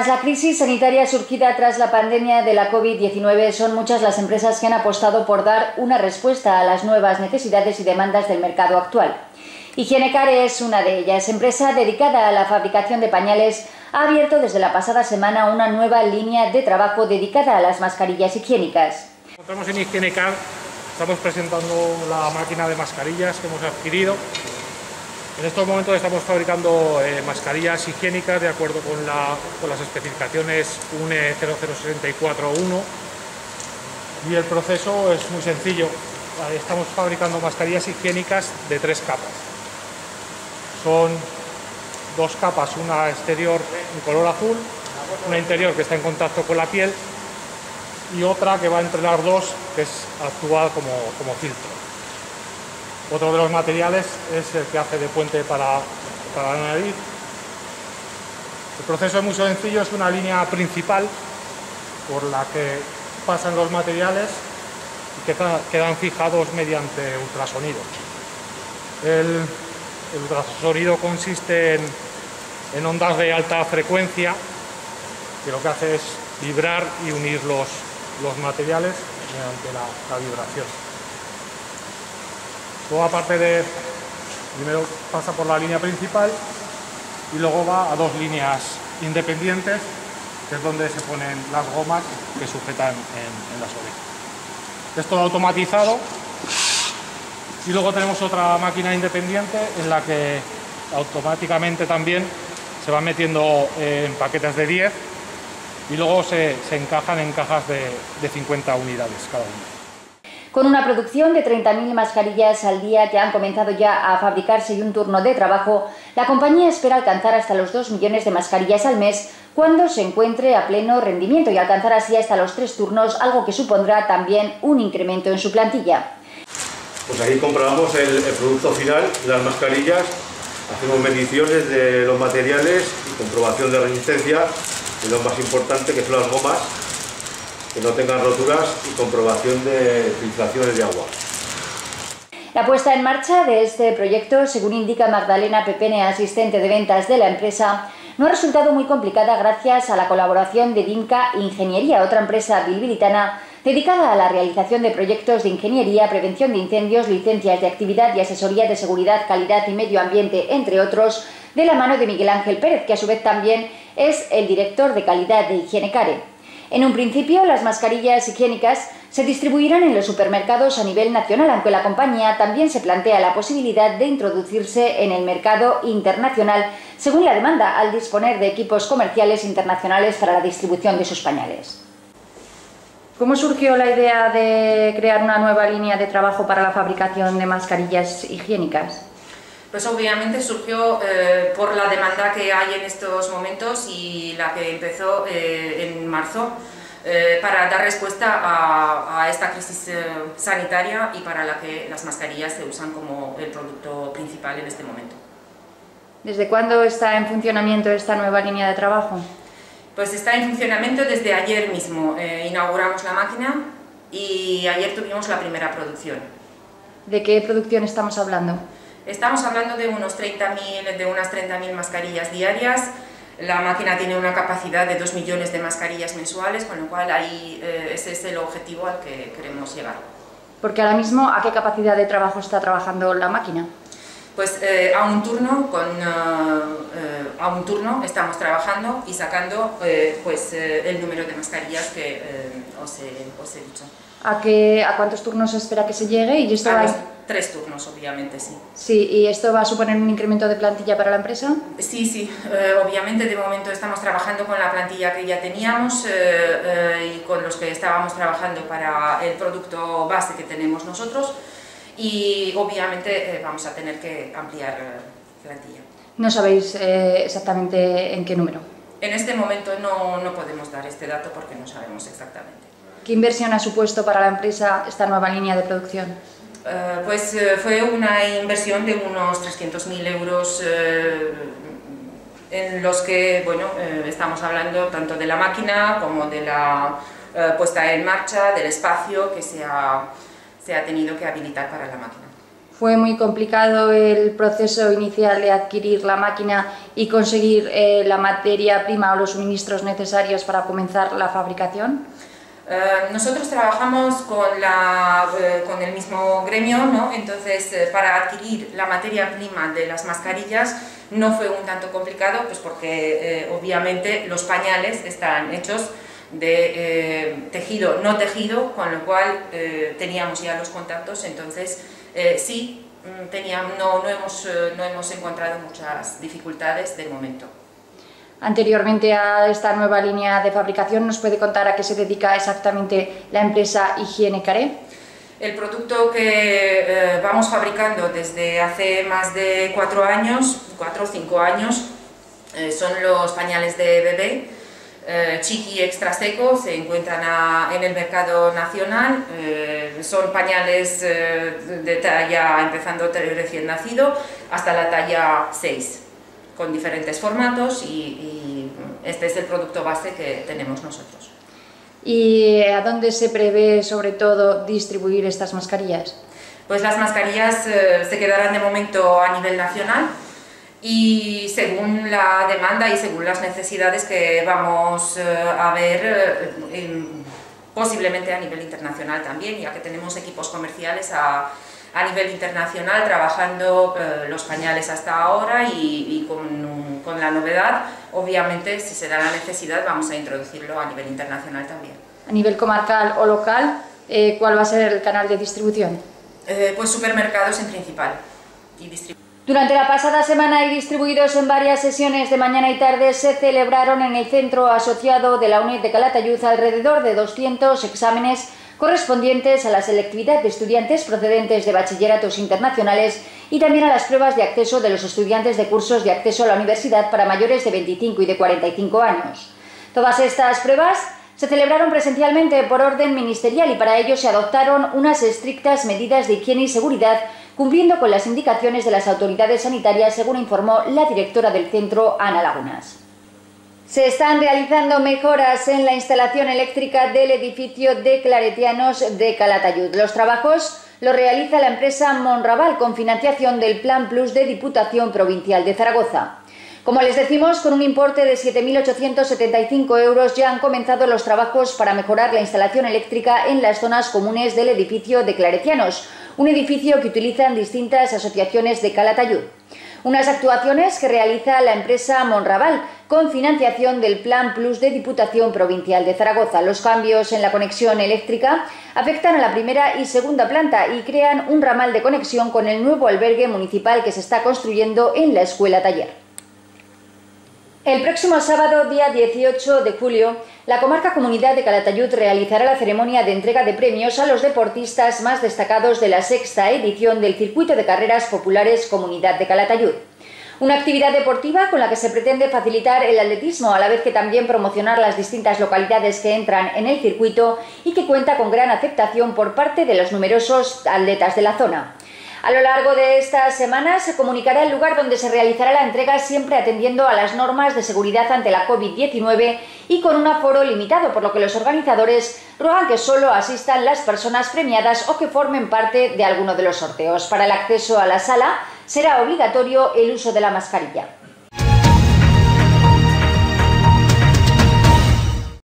Tras la crisis sanitaria surgida tras la pandemia de la COVID-19, son muchas las empresas que han apostado por dar una respuesta a las nuevas necesidades y demandas del mercado actual. Higienecare es una de ellas. Empresa dedicada a la fabricación de pañales, ha abierto desde la pasada semana una nueva línea de trabajo dedicada a las mascarillas higiénicas. Estamos en Higienecare, estamos presentando la máquina de mascarillas que hemos adquirido en estos momentos estamos fabricando eh, mascarillas higiénicas de acuerdo con, las especificaciones UNE 00641 y el proceso es muy sencillo. Estamos fabricando mascarillas higiénicas de tres capas. Son dos capas, una exterior en color azul, una interior que está en contacto con la piel y otra que va entre las dos que es actúa como filtro. Otro de los materiales es el que hace de puente para, la nariz. El proceso es muy sencillo, es una línea principal por la que pasan los materiales y que quedan fijados mediante ultrasonido. El, ultrasonido consiste en, ondas de alta frecuencia que lo que hace es vibrar y unir los, materiales mediante la vibración. Luego aparte de, primero pasa por la línea principal y luego va a dos líneas independientes, que es donde se ponen las gomas que sujetan en, las orejas. Es todo automatizado y luego tenemos otra máquina independiente en la que automáticamente también se van metiendo en paquetes de 10 y luego se, encajan en cajas de, de 50 unidades cada una. Con una producción de 30.000 mascarillas al día que han comenzado ya a fabricarse y un turno de trabajo, la compañía espera alcanzar hasta los 2 millones de mascarillas al mes cuando se encuentre a pleno rendimiento y alcanzar así hasta los tres turnos, algo que supondrá también un incremento en su plantilla. Pues aquí comprobamos el, producto final, las mascarillas, hacemos mediciones de los materiales y comprobación de resistencia, y lo más importante que son las gomas, que no tengan roturas y comprobación de filtraciones de agua. La puesta en marcha de este proyecto, según indica Magdalena Pepene, asistente de ventas de la empresa, no ha resultado muy complicada gracias a la colaboración de Dinka Ingeniería, otra empresa bilbilitana dedicada a la realización de proyectos de ingeniería, prevención de incendios, licencias de actividad y asesoría de seguridad, calidad y medio ambiente, entre otros, de la mano de Miguel Ángel Pérez, que a su vez también es el director de calidad de Higiene Care. En un principio, las mascarillas higiénicas se distribuirán en los supermercados a nivel nacional, aunque la compañía también se plantea la posibilidad de introducirse en el mercado internacional, según la demanda, al disponer de equipos comerciales internacionales para la distribución de sus pañales. ¿Cómo surgió la idea de crear una nueva línea de trabajo para la fabricación de mascarillas higiénicas? Pues obviamente surgió eh, por la demanda que hay en estos momentos y la que empezó eh, en marzo eh, para dar respuesta a, esta crisis sanitaria y para la que las mascarillas se usan como el producto principal en este momento. ¿Desde cuándo está en funcionamiento esta nueva línea de trabajo? Pues está en funcionamiento desde ayer mismo. inauguramos la máquina y ayer tuvimos la primera producción. ¿De qué producción estamos hablando? Estamos hablando de, unos 30 de unas 30.000 mascarillas diarias, la máquina tiene una capacidad de 2 millones de mascarillas mensuales, con lo cual ahí eh, ese es el objetivo al que queremos llegar. Porque ahora mismo, ¿a qué capacidad de trabajo está trabajando la máquina? Pues eh, a un turno, con, eh, a un turno estamos trabajando y sacando pues, el número de mascarillas que os he, os, he, dicho. ¿A, qué, ¿A cuántos turnos se espera que se llegue? Y esto a tres turnos, obviamente, sí. Sí, ¿y esto va a suponer un incremento de plantilla para la empresa? Sí, sí, eh, obviamente de momento estamos trabajando con la plantilla que ya teníamos eh, eh, y con los que estábamos trabajando para el producto base que tenemos nosotros y obviamente vamos a tener que ampliar plantilla. ¿No sabéis exactamente en qué número? En este momento no, no podemos dar este dato porque no sabemos exactamente. ¿Qué inversión ha supuesto para la empresa esta nueva línea de producción? Eh, pues eh, fue una inversión de unos 300.000 euros eh, en los que bueno, estamos hablando tanto de la máquina como de la puesta en marcha, del espacio que se ha, se ha tenido que habilitar para la máquina. fue muy complicado el proceso inicial de adquirir la máquina y conseguir eh, la materia prima o los suministros necesarios para comenzar la fabricación. Eh, nosotros trabajamos con, la, eh, con, el mismo gremio, ¿no? entonces para adquirir la materia prima de las mascarillas no fue un tanto complicado, pues porque obviamente los pañales están hechos de tejido no tejido, con lo cual teníamos ya los contactos, entonces eh, sí, mm, teníamos, no, no, hemos, eh, no hemos encontrado muchas dificultades de momento. Anteriormente a esta nueva línea de fabricación, ¿nos puede contar a qué se dedica exactamente la empresa Higiene Caré? El producto que eh, vamos fabricando desde hace más de cuatro años, cuatro o cinco años, son los pañales de bebé, eh, chiqui extra seco se encuentran en el mercado nacional, eh, son pañales eh, de talla empezando recién nacido hasta la talla 6, con diferentes formatos y, este es el producto base que tenemos nosotros. ¿Y a dónde se prevé sobre todo distribuir estas mascarillas? Pues las mascarillas se quedarán de momento a nivel nacional, y según la demanda y según las necesidades que vamos eh, a ver eh, posiblemente a nivel internacional también, ya que tenemos equipos comerciales a, a nivel internacional trabajando eh, los pañales hasta ahora y, con, con, la novedad, obviamente si se da la necesidad vamos a introducirlo a nivel internacional también. A nivel comarcal o local, ¿cuál va a ser el canal de distribución? pues supermercados en principal y distribución. Durante la pasada semana y distribuidos en varias sesiones de mañana y tarde se celebraron en el centro asociado de la UNED de Calatayud alrededor de 200 exámenes correspondientes a la selectividad de estudiantes procedentes de bachilleratos internacionales y también a las pruebas de acceso de los estudiantes de cursos de acceso a la universidad para mayores de 25 y de 45 años. Todas estas pruebas se celebraron presencialmente por orden ministerial y para ello se adoptaron unas estrictas medidas de higiene y seguridad cumpliendo con las indicaciones de las autoridades sanitarias, según informó la directora del centro, Ana Lagunas. Se están realizando mejoras en la instalación eléctrica del edificio de Claretianos de Calatayud. Los trabajos los realiza la empresa Monraval con financiación del Plan Plus de Diputación Provincial de Zaragoza. Como les decimos, con un importe de 7.875 euros ya han comenzado los trabajos para mejorar la instalación eléctrica en las zonas comunes del edificio de Claretianos, un edificio que utilizan distintas asociaciones de Calatayud. Unas actuaciones que realiza la empresa Monraval con financiación del Plan Plus de Diputación Provincial de Zaragoza. Los cambios en la conexión eléctrica afectan a la primera y segunda planta y crean un ramal de conexión con el nuevo albergue municipal que se está construyendo en la escuela taller. El próximo sábado, día 18 de julio, la comarca Comunidad de Calatayud realizará la ceremonia de entrega de premios a los deportistas más destacados de la sexta edición del Circuito de Carreras Populares Comunidad de Calatayud. Una actividad deportiva con la que se pretende facilitar el atletismo, a la vez que también promocionar las distintas localidades que entran en el circuito y que cuenta con gran aceptación por parte de los numerosos atletas de la zona. A lo largo de esta semana se comunicará el lugar donde se realizará la entrega siempre atendiendo a las normas de seguridad ante la COVID-19 y con un aforo limitado, por lo que los organizadores ruegan que solo asistan las personas premiadas o que formen parte de alguno de los sorteos. Para el acceso a la sala será obligatorio el uso de la mascarilla.